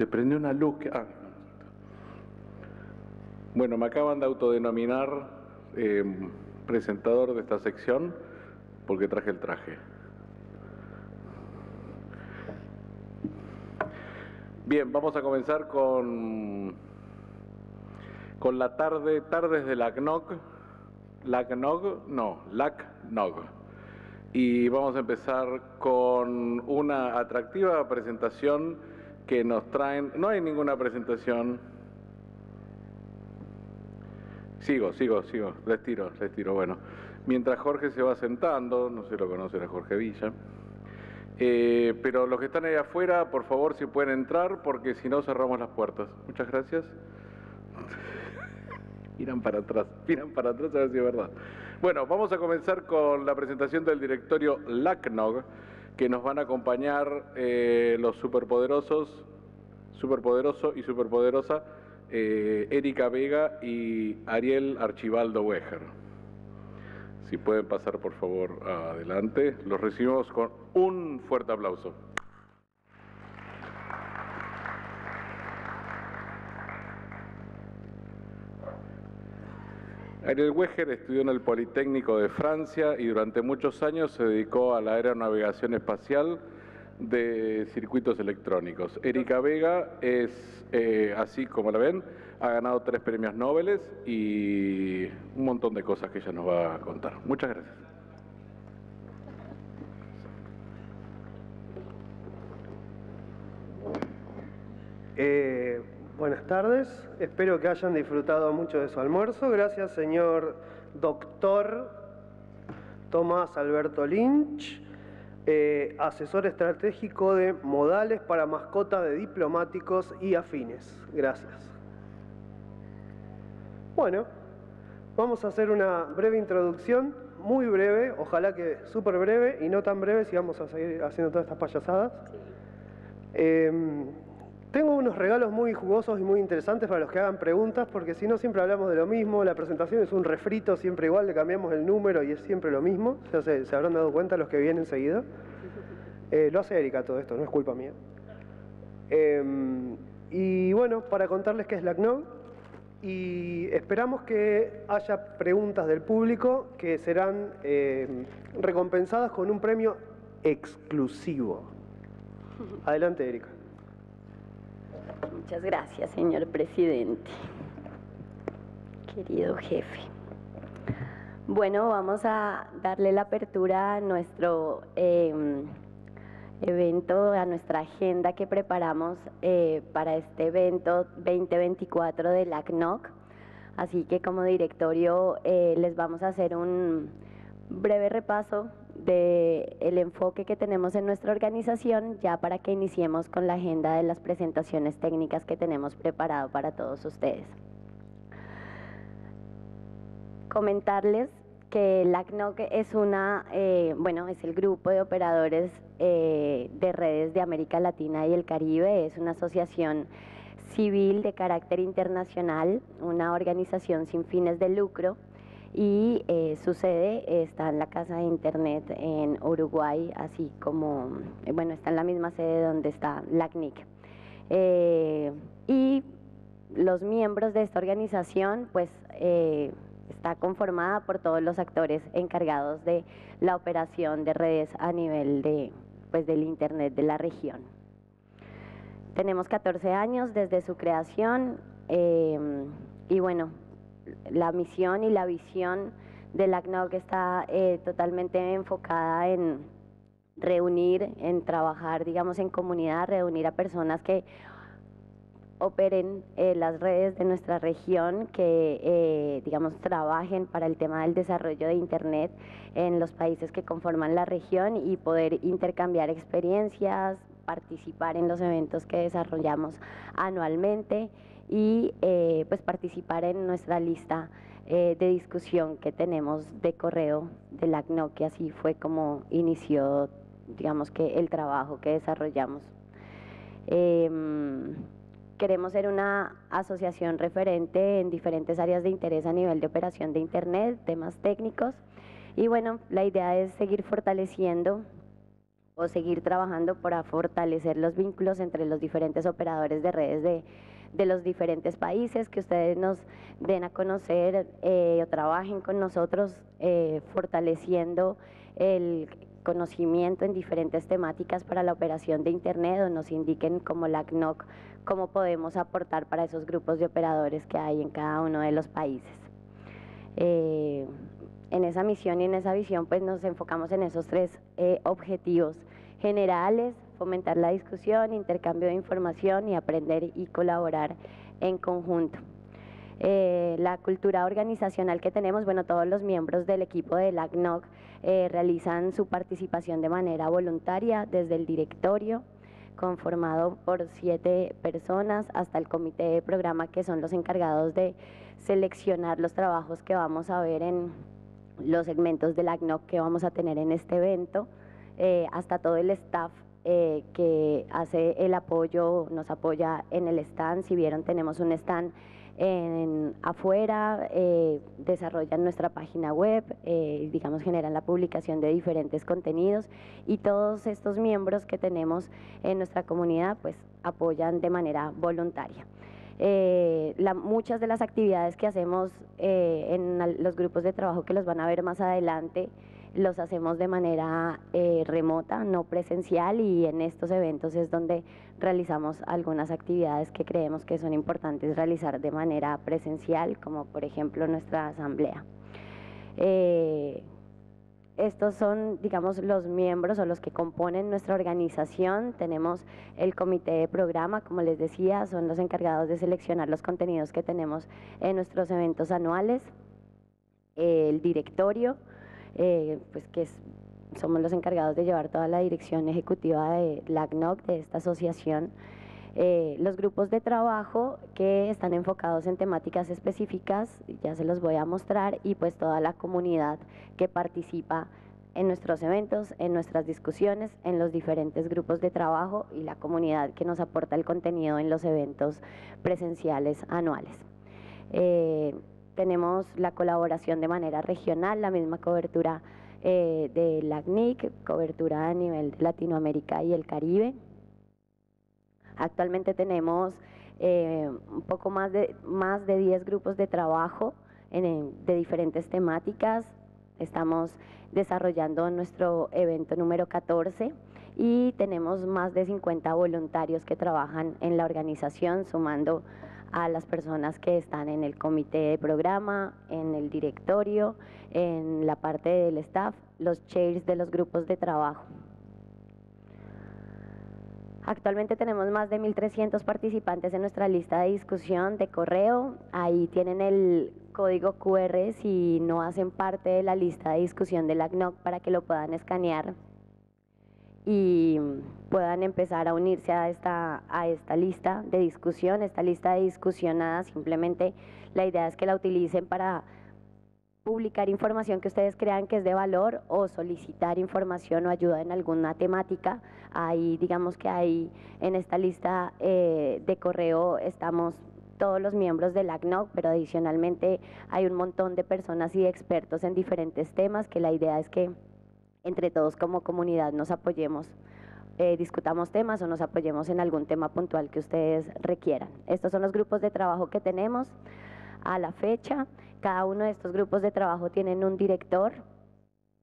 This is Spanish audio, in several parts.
Se prendió una luz. Ah. Bueno, me acaban de autodenominar eh, presentador de esta sección porque traje el traje. Bien, vamos a comenzar con, con la tarde, tardes de la CNOC. La CNOG, no, LACNOG. Y vamos a empezar con una atractiva presentación que nos traen. No hay ninguna presentación. Sigo, sigo, sigo. Les tiro, les tiro. Bueno, mientras Jorge se va sentando, no se lo conoce a Jorge Villa. Eh, pero los que están ahí afuera, por favor, si pueden entrar, porque si no cerramos las puertas. Muchas gracias. miran para atrás, miran para atrás a ver si es verdad. Bueno, vamos a comenzar con la presentación del directorio LACNOG, que nos van a acompañar eh, los superpoderosos, superpoderoso y superpoderosa eh, Erika Vega y Ariel Archibaldo Weger. Si pueden pasar por favor adelante, los recibimos con un fuerte aplauso. Ariel Weger estudió en el Politécnico de Francia y durante muchos años se dedicó a la aeronavegación espacial de circuitos electrónicos. Erika Vega es, eh, así como la ven, ha ganado tres premios Nobel y un montón de cosas que ella nos va a contar. Muchas gracias. Eh, buenas tardes, espero que hayan disfrutado mucho de su almuerzo. Gracias, señor doctor Tomás Alberto Lynch. Eh, asesor estratégico de modales para mascotas de diplomáticos y afines. Gracias. Bueno, vamos a hacer una breve introducción, muy breve, ojalá que súper breve y no tan breve si vamos a seguir haciendo todas estas payasadas. Em, tengo unos regalos muy jugosos y muy interesantes para los que hagan preguntas, porque si no siempre hablamos de lo mismo, la presentación es un refrito siempre igual, le cambiamos el número y es siempre lo mismo, ya se, habrán dado cuenta los que vienen seguido. Eh, lo hace Erika todo esto, no es culpa mía. Em, y bueno, para contarles qué es la CNOG, y esperamos que haya preguntas del público que serán em, recompensadas con un premio exclusivo. Adelante, Erika. Muchas gracias, señor presidente. Querido jefe. Bueno, vamos a darle la apertura a nuestro em, evento, a nuestra agenda que preparamos eh, para este evento 2024 de la CNOC. Así que como directorio eh, les vamos a hacer un breve repaso del el enfoque que tenemos en nuestra organización ya para que iniciemos con la agenda de las presentaciones técnicas que tenemos preparado para todos ustedes. Comentarles que la CNOC es una, eh, bueno, es el grupo de operadores eh, de redes de América Latina y el Caribe, es una asociación civil de carácter internacional, una organización sin fines de lucro y eh, su sede está en la Casa de Internet en Uruguay, así como, eh, bueno, está en la misma sede donde está LACNIC. Eh, y los miembros de esta organización, pues, está conformada por todos los actores encargados de la operación de redes a nivel de, pues, del Internet de la región. Tenemos 14 años desde su creación y bueno, la misión y la visión de la CNOC está eh, totalmente enfocada en reunir, en trabajar, digamos, en comunidad, reunir a personas que operen eh, las redes de nuestra región, que, eh, digamos, trabajen para el tema del desarrollo de Internet en los países que conforman la región y poder intercambiar experiencias, participar en los eventos que desarrollamos anualmente y eh, pues participar en nuestra lista eh, de discusión que tenemos de correo de la que así fue como inició digamos que el trabajo que desarrollamos. Em, queremos ser una asociación referente en diferentes áreas de interés a nivel de operación de Internet, temas técnicos y bueno, la idea es seguir fortaleciendo o seguir trabajando para fortalecer los vínculos entre los diferentes operadores de redes de, de los diferentes países, que ustedes nos den a conocer eh, o trabajen con nosotros eh, fortaleciendo el conocimiento en diferentes temáticas para la operación de Internet o nos indiquen como la CNOC cómo podemos aportar para esos grupos de operadores que hay en cada uno de los países. Eh, en esa misión y en esa visión pues nos enfocamos en esos tres objetivos generales, fomentar la discusión, intercambio de información y aprender y colaborar en conjunto. Eh, la cultura organizacional que tenemos, bueno, todos los miembros del equipo de LACNOC eh, realizan su participación de manera voluntaria desde el directorio, conformado por siete personas, hasta el comité de programa, que son los encargados de seleccionar los trabajos que vamos a ver en los segmentos del LACNOC que vamos a tener en este evento, eh, hasta todo el staff eh, que hace el apoyo, nos apoya en el stand. Si vieron, tenemos un stand en, afuera, eh, desarrollan nuestra página web, eh, digamos, generan la publicación de diferentes contenidos y todos estos miembros que tenemos en nuestra comunidad, pues apoyan de manera voluntaria. muchas de las actividades que hacemos en los grupos de trabajo que los van a ver más adelante, los hacemos de manera eh, remota, no presencial y en estos eventos es donde realizamos algunas actividades que creemos que son importantes realizar de manera presencial, como por ejemplo nuestra asamblea. Eh, estos son, digamos, los miembros o los que componen nuestra organización. Tenemos el comité de programa, como les decía, son los encargados de seleccionar los contenidos que tenemos en nuestros eventos anuales. El directorio, eh, pues que somos los encargados de llevar toda la dirección ejecutiva de la ACNOC, de esta asociación. Eh, los grupos de trabajo que están enfocados en temáticas específicas, ya se los voy a mostrar, y pues toda la comunidad que participa en nuestros eventos, en nuestras discusiones, en los diferentes grupos de trabajo y la comunidad que nos aporta el contenido en los eventos presenciales anuales. Eh, tenemos la colaboración de manera regional, la misma cobertura eh, de la CNIC, cobertura a nivel de Latinoamérica y el Caribe. Actualmente tenemos eh, un poco más de, más de 10 grupos de trabajo de diferentes temáticas. Estamos desarrollando nuestro evento número 14 y tenemos más de 50 voluntarios que trabajan en la organización, sumando a las personas que están en el comité de programa, en el directorio, en la parte del staff, los chairs de los grupos de trabajo. Actualmente tenemos más de 1.300 participantes en nuestra lista de discusión de correo. Ahí tienen el código QR si no hacen parte de la lista de discusión de la CNOC para que lo puedan escanear y puedan empezar a unirse a esta, a esta lista de discusión, esta lista de discusionada, simplemente la idea es que la utilicen para publicar información que ustedes crean que es de valor o solicitar información o ayuda en alguna temática. Ahí digamos que ahí en esta lista eh, de correo estamos todos los miembros del ACNOC, pero adicionalmente hay un montón de personas y expertos en diferentes temas que la idea es que entre todos como comunidad nos apoyemos, eh, discutamos temas o nos apoyemos en algún tema puntual que ustedes requieran. Estos son los grupos de trabajo que tenemos a la fecha. Cada uno de estos grupos de trabajo tienen un director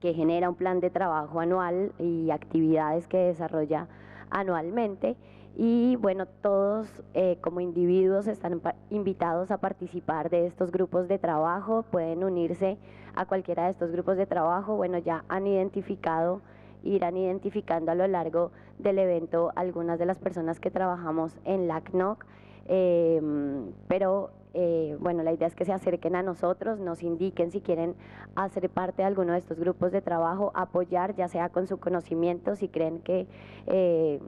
que genera un plan de trabajo anual y actividades que desarrolla anualmente. Y bueno, todos eh, como individuos están invitados a participar de estos grupos de trabajo, pueden unirse a cualquiera de estos grupos de trabajo. Bueno, ya han identificado, irán identificando a lo largo del evento algunas de las personas que trabajamos en LACNOC, em, pero eh, bueno, la idea es que se acerquen a nosotros, nos indiquen si quieren hacer parte de alguno de estos grupos de trabajo, apoyar, ya sea con su conocimiento, si creen que eh,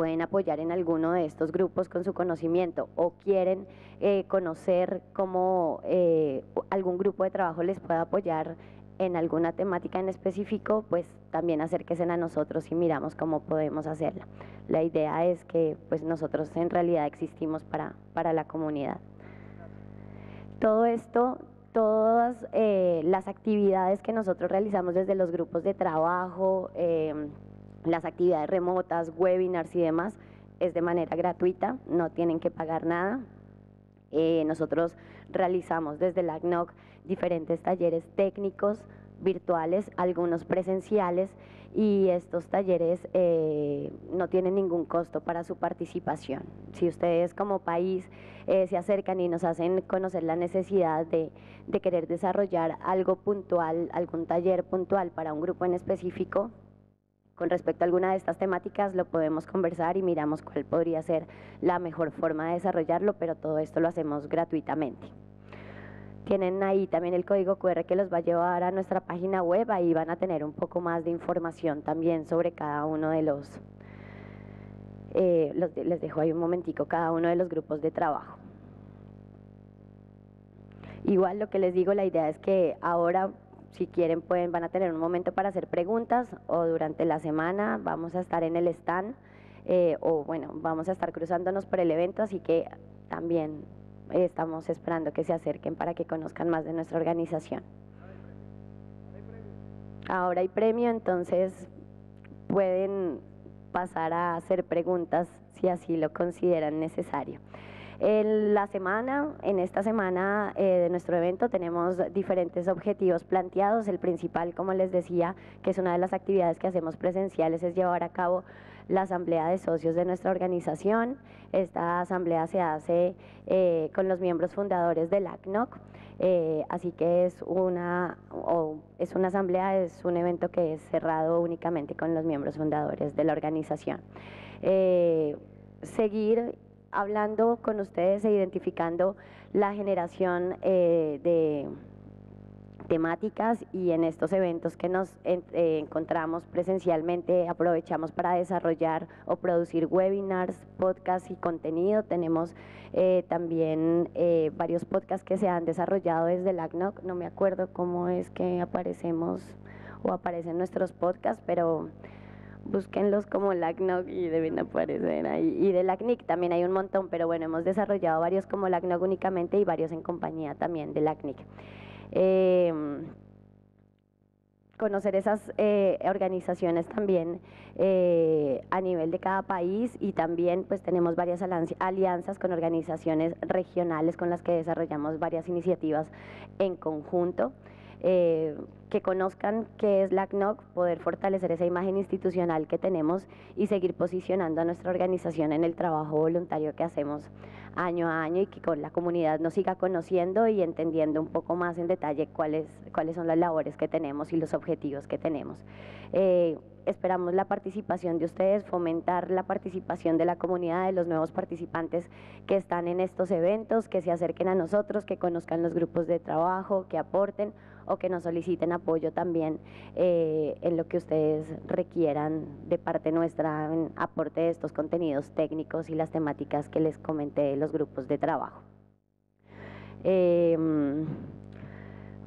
pueden apoyar en alguno de estos grupos con su conocimiento o quieren eh, conocer cómo eh, algún grupo de trabajo les puede apoyar en alguna temática en específico, pues también acérquense a nosotros y miramos cómo podemos hacerla. La idea es que pues nosotros en realidad existimos para, para la comunidad. Todo esto, todas eh, las actividades que nosotros realizamos desde los grupos de trabajo, las actividades remotas, webinars y demás, es de manera gratuita, no tienen que pagar nada. Eh, nosotros realizamos desde la ACNOC diferentes talleres técnicos, virtuales, algunos presenciales y estos talleres eh, no tienen ningún costo para su participación. Si ustedes como país eh, se acercan y nos hacen conocer la necesidad de, de querer desarrollar algo puntual, algún taller puntual para un grupo en específico, con respecto a alguna de estas temáticas lo podemos conversar y miramos cuál podría ser la mejor forma de desarrollarlo, pero todo esto lo hacemos gratuitamente. Tienen ahí también el código QR que los va a llevar a nuestra página web, ahí van a tener un poco más de información también sobre cada uno de los, eh, les dejo ahí un momentico, cada uno de los grupos de trabajo. Igual lo que les digo, la idea es que ahora si quieren pueden, van a tener un momento para hacer preguntas o durante la semana vamos a estar en el stand eh, o bueno, vamos a estar cruzándonos por el evento, así que también estamos esperando que se acerquen para que conozcan más de nuestra organización. Ahora hay premio, entonces pueden pasar a hacer preguntas si así lo consideran necesario. En la semana, en esta semana eh, de nuestro evento tenemos diferentes objetivos planteados. El principal, como les decía, que es una de las actividades que hacemos presenciales, es llevar a cabo la asamblea de socios de nuestra organización. Esta asamblea se hace eh, con los miembros fundadores del ACNOC. Eh, así que es una, es una asamblea, es un evento que es cerrado únicamente con los miembros fundadores de la organización. seguir hablando con ustedes e identificando la generación eh, de temáticas y en estos eventos que nos eh, encontramos presencialmente aprovechamos para desarrollar o producir webinars, podcasts y contenido. Tenemos eh, también varios podcasts que se han desarrollado desde el ACNOC. No me acuerdo cómo es que aparecemos o aparecen nuestros podcasts, pero búsquenlos como LACNOG y deben aparecer ahí. Y de LACNIC también hay un montón, pero bueno, hemos desarrollado varios como LACNOG únicamente y varios en compañía también de LACNIC. Em, conocer esas eh, organizaciones también eh, a nivel de cada país y también pues tenemos varias alianzas con organizaciones regionales con las que desarrollamos varias iniciativas en conjunto. Que conozcan qué es la CNOC, poder fortalecer esa imagen institucional que tenemos y seguir posicionando a nuestra organización en el trabajo voluntario que hacemos año a año y que con la comunidad nos siga conociendo y entendiendo un poco más en detalle cuáles, cuáles son las labores que tenemos y los objetivos que tenemos. Eh, esperamos la participación de ustedes, fomentar la participación de la comunidad, de los nuevos participantes que están en estos eventos, que se acerquen a nosotros, que conozcan los grupos de trabajo, que aporten o que nos soliciten apoyo también eh, en lo que ustedes requieran de parte nuestra en aporte de estos contenidos técnicos y las temáticas que les comenté de los grupos de trabajo. Em,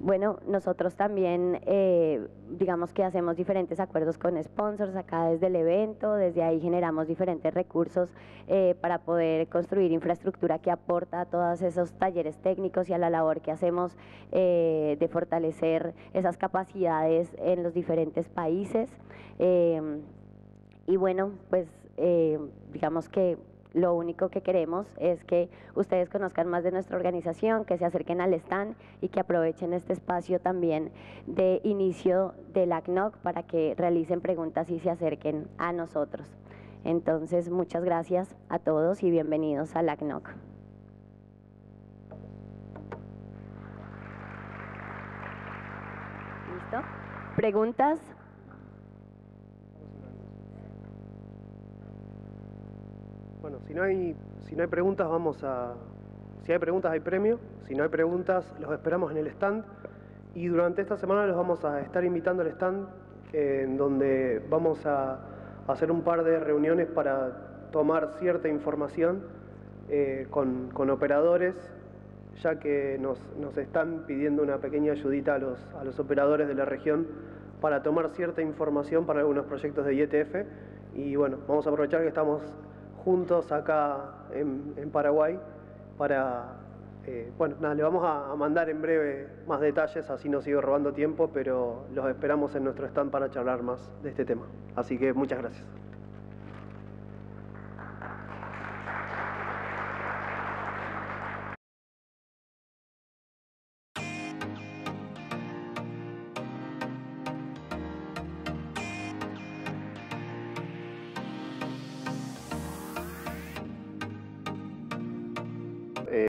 bueno, nosotros también, eh, digamos que hacemos diferentes acuerdos con sponsors acá desde el evento, desde ahí generamos diferentes recursos eh, para poder construir infraestructura que aporta a todos esos talleres técnicos y a la labor que hacemos eh, de fortalecer esas capacidades en los diferentes países. y bueno, pues digamos que lo único que queremos es que ustedes conozcan más de nuestra organización, que se acerquen al stand y que aprovechen este espacio también de inicio del ACNOC para que realicen preguntas y se acerquen a nosotros. Entonces, muchas gracias a todos y bienvenidos al ACNOC. ¿Listo? ¿Preguntas? Bueno, si no hay, si no hay preguntas, vamos a. Si hay preguntas, hay premio. Si no hay preguntas, los esperamos en el stand. Y durante esta semana los vamos a estar invitando al stand, en donde vamos a hacer un par de reuniones para tomar cierta información eh, con, operadores, ya que nos, nos, están pidiendo una pequeña ayudita a los, a los operadores de la región para tomar cierta información para algunos proyectos de IETF. Y bueno, vamos a aprovechar que estamos juntos acá en, Paraguay para, eh, bueno, nada, le vamos a, a mandar en breve más detalles, así no sigo robando tiempo, pero los esperamos en nuestro stand para charlar más de este tema. Así que muchas gracias.